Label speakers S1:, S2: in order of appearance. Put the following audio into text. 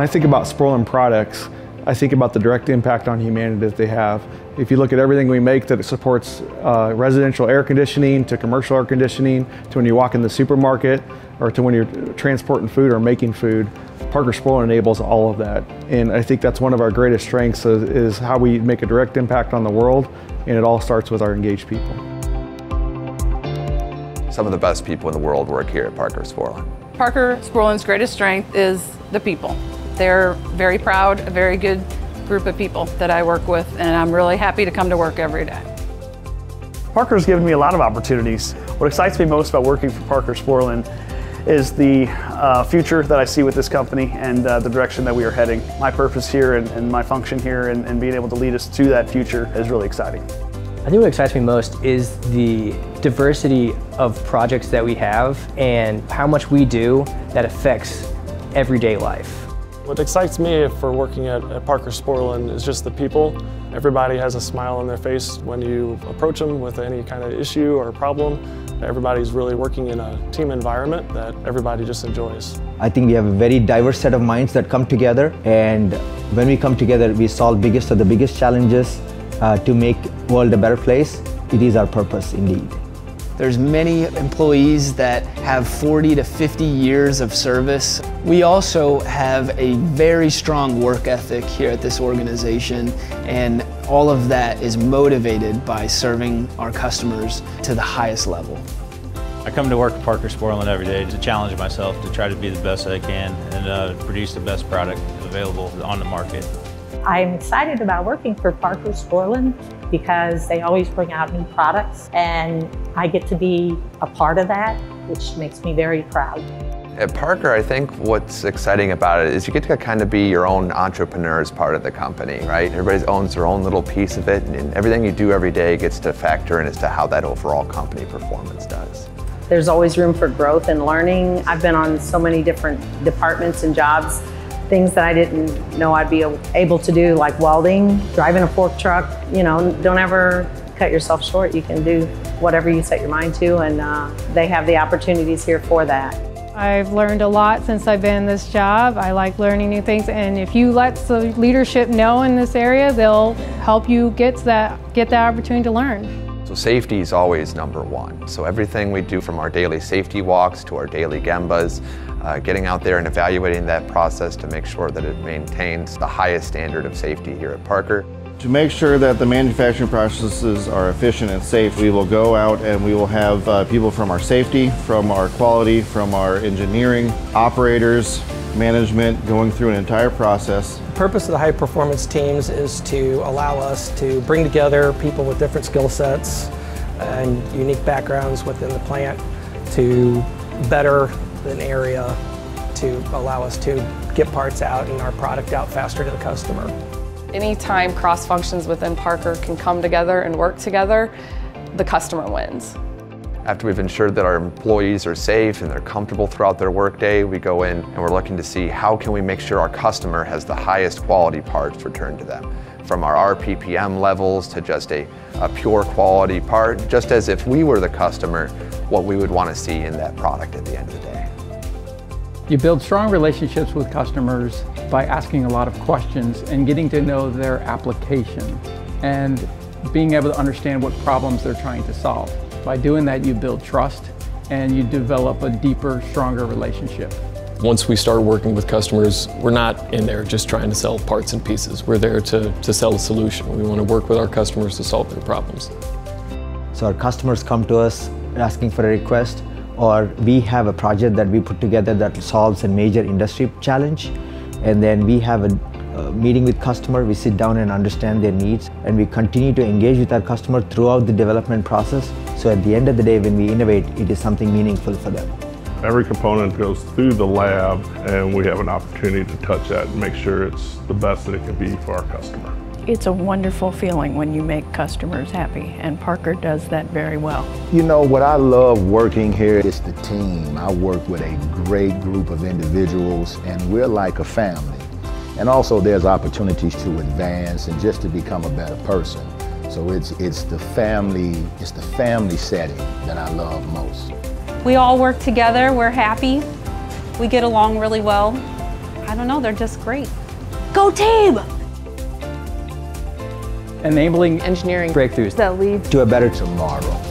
S1: When I think about Sporlan products, I think about the direct impact on humanity that they have. If you look at everything we make that supports uh, residential air conditioning to commercial air conditioning to when you walk in the supermarket or to when you're transporting food or making food, Parker Sporlan enables all of that. And I think that's one of our greatest strengths is, is how we make a direct impact on the world and it all starts with our engaged people.
S2: Some of the best people in the world work here at Parker Sporlan.
S3: Parker Sporlan's greatest strength is the people. They're very proud, a very good group of people that I work with, and I'm really happy to come to work every day.
S4: Parker's given me a lot of opportunities. What excites me most about working for Parker Sporlan is the uh, future that I see with this company and uh, the direction that we are heading. My purpose here and, and my function here and, and being able to lead us to that future is really exciting.
S5: I think what excites me most is the diversity of projects that we have and how much we do that affects everyday life.
S6: What excites me for working at, at Parker Sporlan is just the people. Everybody has a smile on their face when you approach them with any kind of issue or problem. Everybody's really working in a team environment that everybody just enjoys.
S7: I think we have a very diverse set of minds that come together and when we come together we solve biggest of the biggest challenges uh, to make world a better place. It is our purpose indeed.
S8: There's many employees that have 40 to 50 years of service. We also have a very strong work ethic here at this organization and all of that is motivated by serving our customers to the highest level.
S9: I come to work at Parker Sporlan every day to challenge myself to try to be the best I can and uh, produce the best product available on the market.
S10: I'm excited about working for Parker Sporlan because they always bring out new products and I get to be a part of that, which makes me very proud.
S2: At Parker, I think what's exciting about it is you get to kind of be your own entrepreneur as part of the company, right? Everybody owns their own little piece of it and everything you do every day gets to factor in as to how that overall company performance does.
S10: There's always room for growth and learning. I've been on so many different departments and jobs things that I didn't know I'd be able to do, like welding, driving a fork truck. You know, don't ever cut yourself short. You can do whatever you set your mind to, and uh, they have the opportunities here for that.
S11: I've learned a lot since I've been in this job. I like learning new things, and if you let the leadership know in this area, they'll help you get that, get that opportunity to learn.
S2: So safety is always number one. So everything we do from our daily safety walks to our daily gembas, uh, getting out there and evaluating that process to make sure that it maintains the highest standard of safety here at Parker.
S12: To make sure that the manufacturing processes are efficient and safe, we will go out and we will have uh, people from our safety, from our quality, from our engineering, operators, management going through an entire process.
S13: The purpose of the high performance teams is to allow us to bring together people with different skill sets and unique backgrounds within the plant to better an area to allow us to get parts out and our product out faster to the customer.
S3: Anytime cross functions within Parker can come together and work together, the customer wins.
S2: After we've ensured that our employees are safe and they're comfortable throughout their workday, we go in and we're looking to see how can we make sure our customer has the highest quality parts returned to them. From our RPPM levels to just a, a pure quality part, just as if we were the customer, what we would want to see in that product at the end of the day.
S14: You build strong relationships with customers by asking a lot of questions and getting to know their application and being able to understand what problems they're trying to solve. By doing that, you build trust and you develop a deeper, stronger relationship.
S15: Once we start working with customers, we're not in there just trying to sell parts and pieces. We're there to, to sell a solution. We want to work with our customers to solve their problems.
S7: So our customers come to us asking for a request or we have a project that we put together that solves a major industry challenge and then we have a uh, meeting with customer, we sit down and understand their needs and we continue to engage with our customer throughout the development process. So at the end of the day, when we innovate, it is something meaningful for them.
S16: Every component goes through the lab and we have an opportunity to touch that and make sure it's the best that it can be for our customer.
S17: It's a wonderful feeling when you make customers happy, and Parker does that very well.
S18: You know, what I love working here is the team. I work with a great group of individuals, and we're like a family. And also there's opportunities to advance and just to become a better person. So it's, it's the family, it's the family setting that I love most.
S19: We all work together, we're happy, we get along really well. I don't know, they're just great.
S20: Go team!
S14: Enabling
S21: engineering
S5: breakthroughs
S21: that lead
S18: to a better tomorrow.